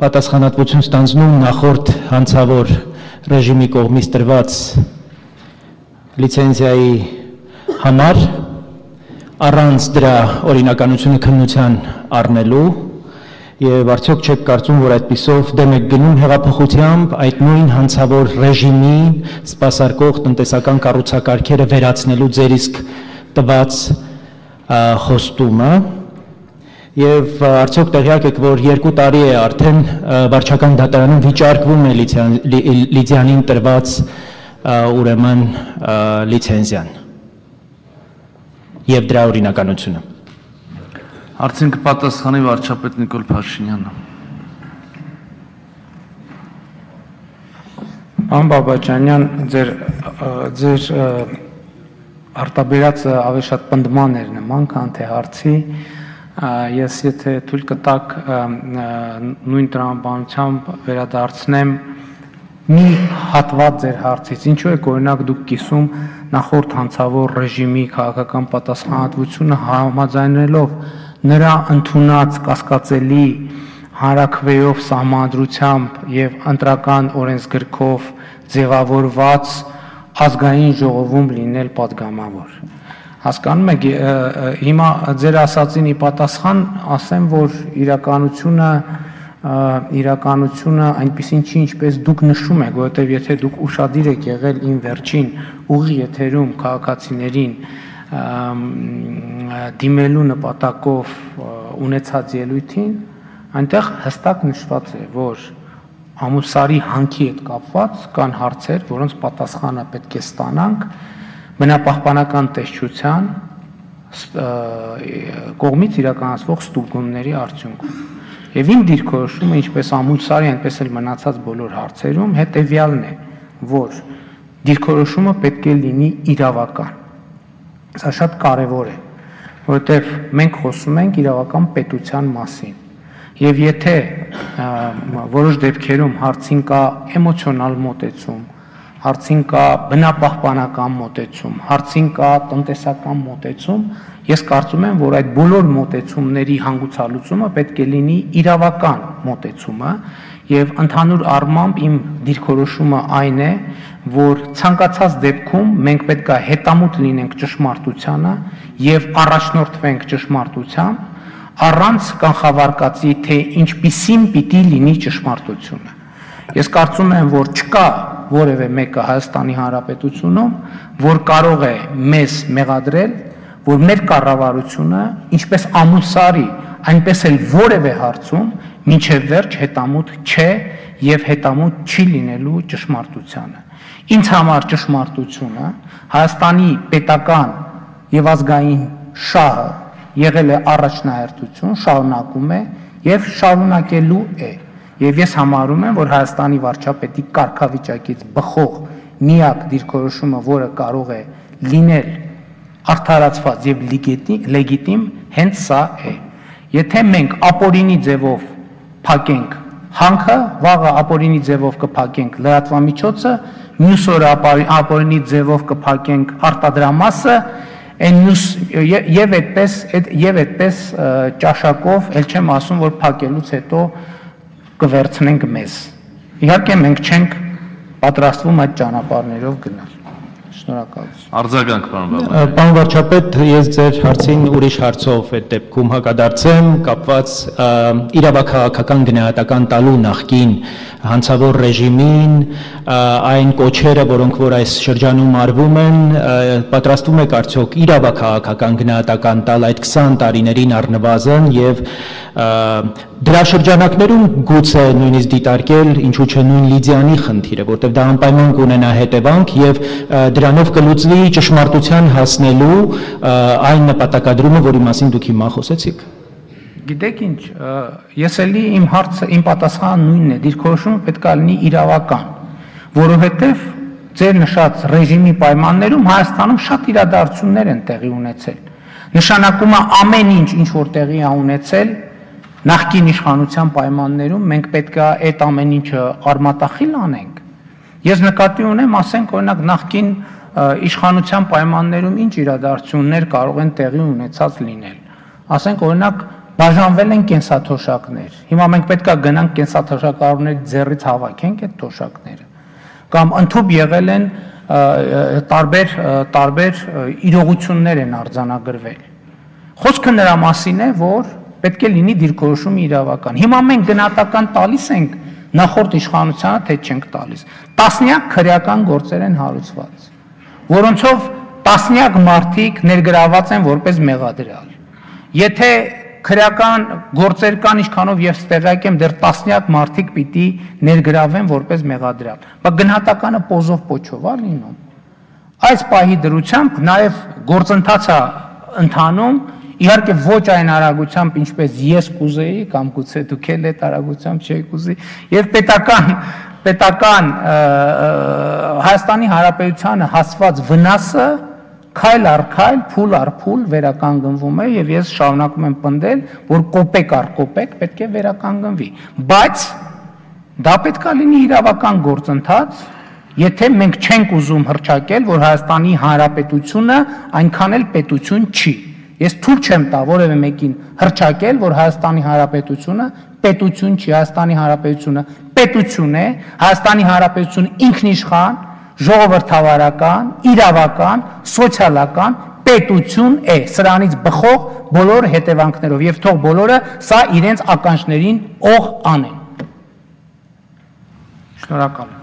պատասխանատվություն ստանձնում նախորդ հանցավոր ռեժիմի կողմից տրված լիցենզիայի համար առանց դրա օրինականությունը քննության առնելու եւ արդյոք չեք կարծում որ այդպիսով դեմ եք գնում հեղափոխությամբ այդ նույն հանցավոր ռեժիմի սпасարկող տնտեսական կառուցակարգերը վերացնելու ձեր իսկ տված խոստումը եւ արդյոք տեղյակ եք որ 2 տարի է արդեն վարչական դատարանում վիճարկվում է Լիդիանին տրված ուրեմն լիցենզիան եւ դրա օրինականությունը Հարցին կպատասխանի վարչապետ Նիկոլ Փաշինյանը Պարոն Բաբաջանյան, ձեր ձեր արտաբերածը ավելի շատ պնդման էր նման, քան թե հարցի Ես եթե թույլ կտակ նույն տրամաբանությամբ վերադարձնեմ մի հատված ձեր հարցից, ինչու է օրինակ դուք կիսում նախորդ հանցավոր ռեժիմի քաղաքական պատասխանատվությունը համաձայնելով նրա ընդունած կասկածելի հարակվեով սահմանդրությամբ եւ ընտրական օրենսգրքով ձևավորված ազգային ժողովում լինել падգամավոր հասկանում եք հիմա ձեր ասածին ի պատասխան ասեմ որ իրականությունը իրականությունը այնպեսին չի ինչպես դուք նշում եք որովհետև եթե դուք ուշադիր եք եղել իմ վերջին ուղի եթերում քաղաքացիներին դիմելու նպատակով ունեցած ելույթին այնտեղ հստակ նշված է որ ամուսարի հանքի հետ կապված կան հարցեր որոնց պատասխանը պետք է ստանանք բնապահպանական տեսչության կողմից իրականացվող ստուգումների արդյունքում։ Եվ իմ դիրքորոշումը, ինչպես ամուսարի, այնպես էլ մնացած բոլոր հարցերում հետեւյալն է, որ դիրքորոշումը պետք է լինի իրավական։ Սա շատ կարևոր է, որովհետև մենք խոսում ենք իրավական պետության մասին։ Եվ եթե որոշ դեպքերում հարցին կա էմոցիոնալ մոտեցում, հարցին կա բնապահպանական մոտեցում, հարցին կա տնտեսական մոտեցում, ես կարծում եմ, որ այդ բոլոր մոտեցումների հանգուցալուծումը պետք է լինի իրավական մոտեցումը եւ ընդհանուր առմամբ իմ դիրքորոշումը այն է, որ ցանկացած դեպքում մենք պետք է հետամուտ լինենք ճշմարտությանը եւ առաջնորդվենք ճշմարտությամբ առանց կանխավարկածի թե ինչպիսին պիտի լինի ճշմարտությունը Ես կարծում եմ, որ չկա որևէ մեկը Հայաստանի Հանրապետությունում, որ կարող է մեզ մեղադրել, որ մեր կառավարությունը, ինչպես ամուսարի, այնպես էլ որևէ հարցում մինչև վերջ հետամուտ չէ եւ հետամուտ չի լինելու ճշմարտությանը։ Ինձ համար ճշմարտությունը Հայաստանի պետական եւ ազգային շահը եղել է առաջնահերթություն, շարունակում է եւ շարունակելու է։ Եվ ես համարում եմ, որ Հայաստանի վարչապետի կարգավիճակից բխող միակ դիրքորոշումը, որը կարող է լինել արդարացված եւ լեգիտիմ, հենց սա է։ Եթե մենք ապորինի ձևով փակենք հանքը, վաղը ապորինի ձևով կփակենք լրատվամիջոցը, մյուս օրը ապորինի ձևով կփակենք արտադրամասը, այն մյուս եւ այդպես եւ այդպես ճաշակով, ել չեմ ասում, որ փակելուց հետո կվերցնենք մեզ։ Իհարկե մենք չենք պատրաստվում այդ ճանապարհներով գնալ։ Շնորհակալություն։ Արձագանք, պարոն Բաբայան։ Պարոն վարչապետ, ես ձեր հարցին ուրիշ հարցով այդ դեպքում հակադարձեմ, կապված իրավաքաղաքական գնահատական տալու նախքին հանցավոր ռեժիմին, այն կոչերը, որոնք որ այս շրջանում արվում են, պատրաստվում եք արդյոք իրավաքաղաքական գնահատական տալ այդ 20 տարիներին առնվազն եւ դրա շրջանակներում գուցե նույնիսկ դիտարկել ինչու՞ չէ նույն Լիդիանի խնդիրը, որտեղ դա անպայման կունենա հետևանք եւ դրանով կլուծվի ճշմարտության հասնելու այն նպատակադրումը, որի մասին դուք հիմա խոսեցիք։ Գիտեք ինչ, ես էլի իմ հարցը, իմ պատասխանը նույնն է, դիրքորոշումը պետք է լինի իրավական, որովհետև ձեր նշած ռեժիմի պայմաններում Հայաստանում շատ իրադարձություններ են տեղի ունեցել։ Նշանակում է ամեն ինչ, ինչ որ տեղի է ունեցել, նախկին իշխանության պայմաններում մենք պետք է այդ ամեն ինչը արմատախիլ անենք։ Ես նկատի ունեմ, ասենք օրինակ նախկին իշխանության պայմաններում ինչ իրադարձություններ կարող են տեղի ունեցած լինել։ Ասենք օրինակ բաժանվել են կենսաթոշակներ։ Հիմա մենք պետքա գնանք կենսաթոշակառուների ձեռից հավաքենք այդ թոշակները։ Կամ ընդཐུպ եղել են տարբեր տարբեր իրողություններ են արձանագրվել։ Խոսքը նրա մասին է, որ պետք է լինի դիրքորոշումը իրավական։ Հիմա մենք գնահատական տալիս ենք նախորդ իշխանությանը, թե չենք տալիս։ Տասնյակ քրեական գործեր են հարուցված, որոնցով տասնյակ մարդիկ ներգրաված են որպես մեղադրյալ։ Եթե քրեական գործեր կան ինչքանով եւ ստեղյակ եմ դեռ տասնյակ մարդիկ պիտի ներգրավեն որպես մեղադրյալ։ Բայց գնահատականը պոզով փոչով է լինում։ Այս պահի դրությամբ նաեւ գործընթացը ընթանում իհարկե ոչ այն արագությամբ ինչպես ես կուզեի կամ գուցե դուք էլ այդ արագությամբ չեք ուզի եւ պետական պետական Հայաստանի Հանրապետությանը հասված վնասը քայլ առ քայլ, փուլ առ փուլ վերականգնվում է եւ ես շարունակում եմ պնդել, որ կոպեկ առ կոպեկ պետք է վերականգնվի։ Բայց դա պետքա լինի իրավական գործընթաց, եթե մենք չենք ուզում հրճակել, որ Հայաստանի Հանրապետությունը այնքան էլ պետություն չի։ Ես թույլ չեմ տա որևէ մեկին հրճակել, որ Հայաստանի Հանրապետությունը պետություն չի, Հայաստանի Հանրապետությունը պետություն է, Հայաստանի Հանրապետությունը ինքնիշխան ժողովրդավարական, իրավական, սոցիալական պետություն է սրանից բխող բոլոր հետևանքներով եւ թող բոլորը սա իրենց ականջներին օղ անեն շնորհակալ